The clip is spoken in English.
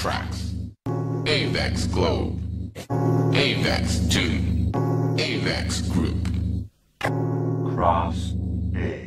Tracks, AVEX Globe, AVEX Tune, AVEX Group. Cross A.